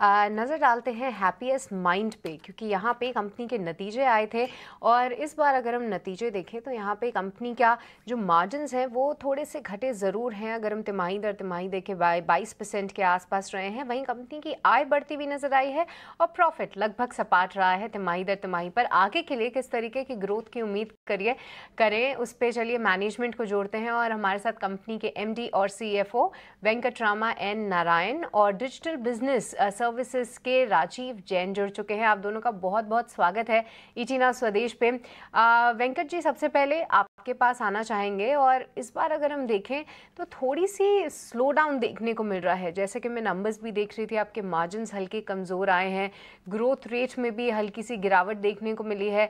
नज़र डालते हैं हैप्पीएस्ट माइंड पे, क्योंकि यहाँ पे कंपनी के नतीजे आए थे और इस बार अगर हम नतीजे देखें तो यहाँ पे कंपनी का जो मार्जिन हैं वो थोड़े से घटे ज़रूर हैं। अगर हम तिमाही दर तिमाही देखें बाईस परसेंट के आसपास रहे हैं, वहीं कंपनी की आय बढ़ती हुई नज़र आई है और प्रॉफिट लगभग सपाट रहा है तिमाही दर तिमाही पर। आगे के लिए किस तरीके की ग्रोथ की उम्मीद करिए, करें, उस पर चलिए मैनेजमेंट को जोड़ते हैं और हमारे साथ कंपनी के एमडी और सीएफओ वेंकटरामा एन नारायण और डिजिटल बिज़नेस सर्विसेज़ के राजीव जैन जुड़ चुके हैं। आप दोनों का बहुत बहुत स्वागत है इचीना स्वदेश पे। वेंकट जी सबसे पहले आपके पास आना चाहेंगे और इस बार अगर हम देखें तो थोड़ी सी स्लो डाउन देखने को मिल रहा है। जैसे कि मैं नंबर्स भी देख रही थी आपके मार्जिन हल्के कमज़ोर आए हैं। ग्रोथ रेट में भी हल्की सी गिरावट देखने को मिली है।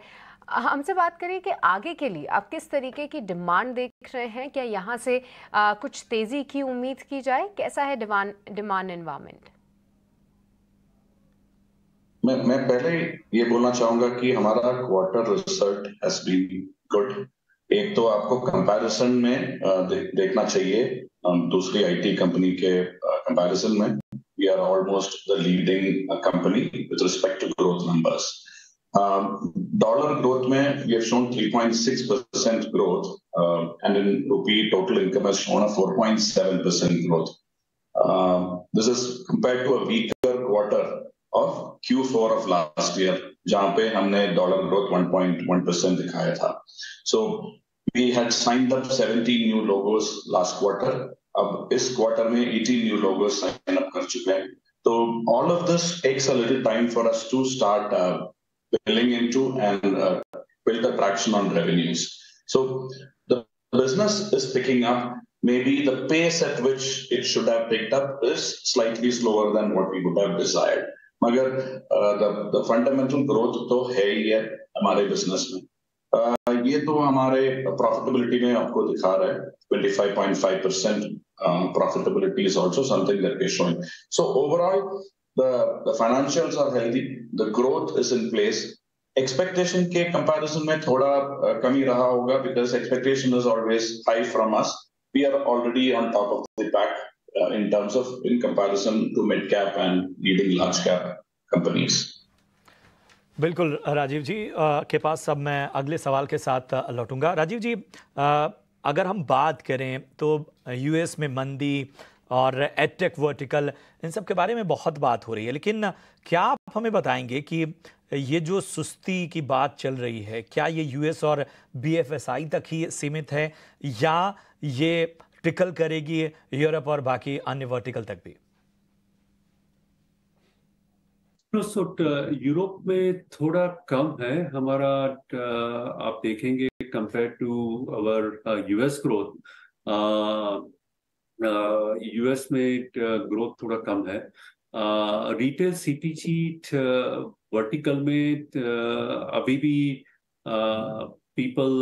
हमसे बात करें कि आगे के लिए आप किस तरीके की डिमांड देख रहे हैं? क्या यहाँ से आ, कुछ तेज़ी की उम्मीद की जाए? कैसा है डिमांड डिमांड इन्वायरमेंट मैं मैं पहले ये बोलना चाहूँगा कि हमारा quarter result has been good एक तो आपको कंपैरिजन में दे, देखना चाहिए दूसरी आईटी कंपनी के कंपैरिजन में we are almost the leading company with respect to growth numbers dollar growth mein we have shown 3.6% growth uh, and in rupee total income has shown a 4.7% growth. uh, this is compared to a weaker quarter of Q4 of last year जहां पे हमने dollar growth 1.1 percent दिखाया था so we had signed up 70 new logos last quarter अब इस quarter में 80 new logos sign up कर चुके हैं तो all of this takes a little time for us to start building into and uh, build the traction on revenues. So the business is picking up. Maybe the pace at which it should have picked up is slightly slower than what we would have desired. मगर fundamental growth तो है ही है हमारे business में। ये तो हमारे profitability में आपको दिखा रहा है। 25.5 percent profitability is also something that we showing so overall the the financials are healthy the growth is in place expectation के कंपैरिजन में थोड़ा कमी रहा होगा because expectation is always high from us we are already on top of the pack uh, in terms of in comparison to mid cap and leading large cap companies. बिल्कुल राजीव जी आ, के पास अब मैं अगले सवाल के साथ लौटूँगा राजीव जी आ, अगर हम बात करें तो यूएस में मंदी और एडटेक वर्टिकल इन सब के बारे में बहुत बात हो रही है लेकिन क्या आप हमें बताएँगे कि ये जो सुस्ती की बात चल रही है क्या ये यूएस और बीएफएसआई तक ही सीमित है या ये ट्रिकल करेगी यूरोप और बाकी अन्य वर्टिकल तक भी। यूरोप में थोड़ा कम है। हमारा आप देखेंगे compare to our US growth US में ग्रोथ थोड़ा कम है। रिटेल सीपीजी वर्टिकल में अभी भी people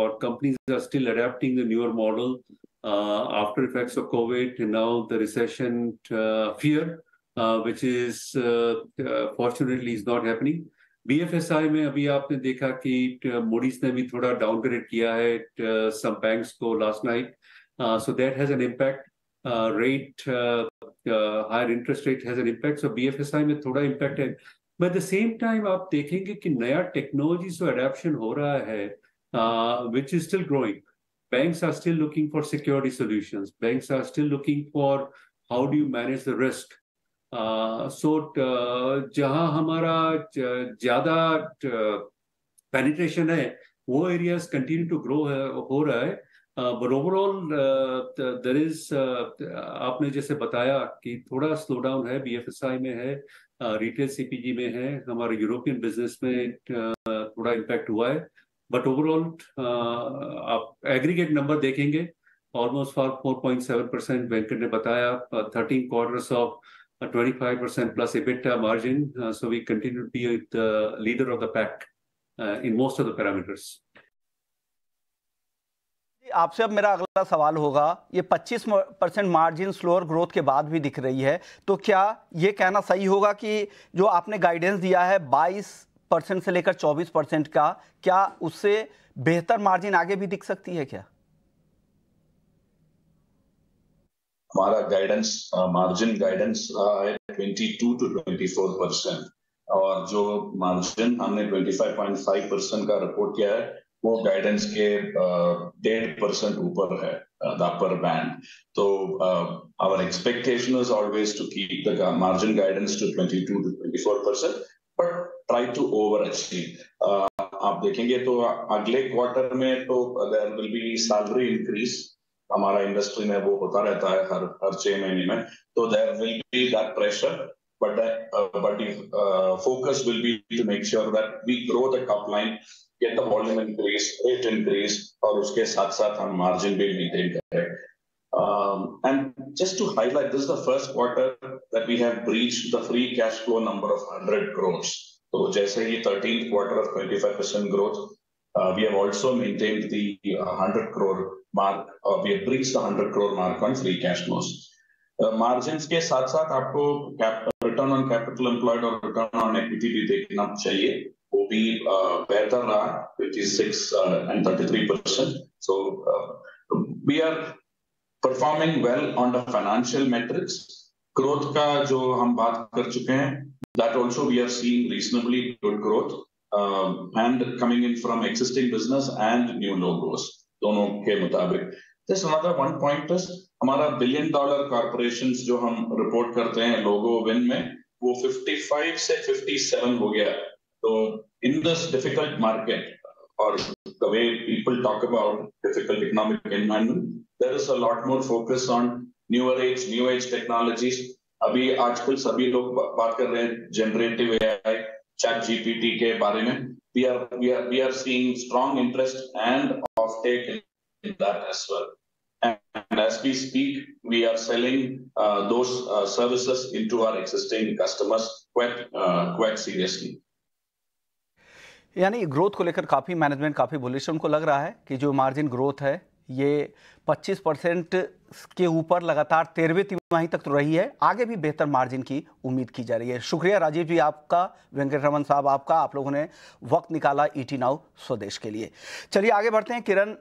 or companies are still adapting the newer model. uh, after effects of COVID, and now the recession uh, fear, uh, which is fortunately is not happening. BFSI में अभी आपने देखा कि Moody's ने भी थोड़ा डाउनग्रेड किया है some banks को last night, so that has an impact. rate higher interest rate has an impact. So BFSI में थोड़ा impact है. But at the same time आप देखेंगे कि नया टेक्नोलॉजी से अडेप्शन हो रहा है which is still growing. Banks are still looking for security solutions. Banks are still looking for how do you manage the risk. Uh, so uh, जहाँ हमारा ज़्यादा पेनिट्रेशन है वो एरियाज़ कंटिन्यू टू ग्रो हो रहा है बट ओवरऑल देर इज़ आपने जैसे बताया कि थोड़ा स्लो डाउन है बीएफएसआई में है रिटेल uh, सीपीजी में है हमारे यूरोपियन बिज़नेस में uh, थोड़ा इम्पैक्ट हुआ है बट ओवरऑल uh, आप एग्रीगेट नंबर देखेंगे ऑलमोस्ट फॉर 4.7 परसेंट वेंकट ने बताया thirteen quarters of 25 percent plus EBITDA margin. Uh, so we continue to be the leader of the pack uh, in most of. आपसे अब मेरा अगला सवाल होगा ये 25 परसेंट मार्जिन स्लोअर ग्रोथ के बाद भी दिख रही है तो क्या ये कहना सही होगा कि जो आपने गाइडेंस दिया है 22 परसेंट से लेकर 24 परसेंट का, क्या उससे बेहतर मार्जिन आगे भी दिख सकती है क्या? हमारा गाइडेंस मार्जिन गाइडेंस रहा है 22 टू 24 परसेंट और जो मार्जिन हमने 25.5 परसेंट का रिपोर्ट किया है, वो गाइडेंस के डेढ़ परसेंट ऊपर है द अपर बैंड तो our expectation is always to keep the margin guidance to 22 to 24 percent but try to over achieve आप देखेंगे तो अगले क्वार्टर में तो there will be salary increase हमारा इंडस्ट्री में वो होता रहता है हर हर छह महीने में. तो there will be that pressure but but focus will be to make sure that we grow the top line get the volume increase rate increase और उसके साथ साथ हम मार्जिन भी मेंटेन करें. Um, and just to highlight, this is the first quarter that we have breached the free cash flow number of 100. So जैसे ही 13th quarter of 25% growth uh, we have also maintained the 100 crore mark uh, we have breached the 100 crore mark on free cash flows. Uh, के साथ साथ आपको return on capital employed और return on equity भी देखना चाहिए। वो भी बेहतर रहा fifty six and thirty three percent so we are performing well on the financial metrics growth का जो हम बात कर चुके हैं that also we are seeing reasonably good growth and coming in from existing business and new logos दोनों के मुताबिक। वन पॉइंट हमारा बिलियन डॉलर कॉर्पोरेशन जो हम रिपोर्ट करते हैं लोगो विन में वो 55 से 57 हो गया। तो इन दिस डिफ़िकल्ट मार्केट और the way people talk about difficult economic environment, there is a lot more focus on new age new age technologies अभी आजकल सभी लोग बात कर रहे हैं जनरेटिव चैट जीपीटी के बारे में। We are we are we are seeing strong interest and of take in that as well and as we speak we are selling those services into our existing customers quite quite seriously यानी growth को लेकर काफ़ी management काफ़ी bullish उनको लग रहा है कि जो मार्जिन ग्रोथ है, ये 25 परसेंट के ऊपर लगातार तेरहवीं तिमाही तक तो रही है। आगे भी बेहतर मार्जिन की उम्मीद की जा रही है। शुक्रिया राजीव जी आपका वेंकट रमन साहब आपका, आप लोगों ने वक्त निकाला ईटी नाउ स्वदेश के लिए। चलिए आगे बढ़ते हैं। किरण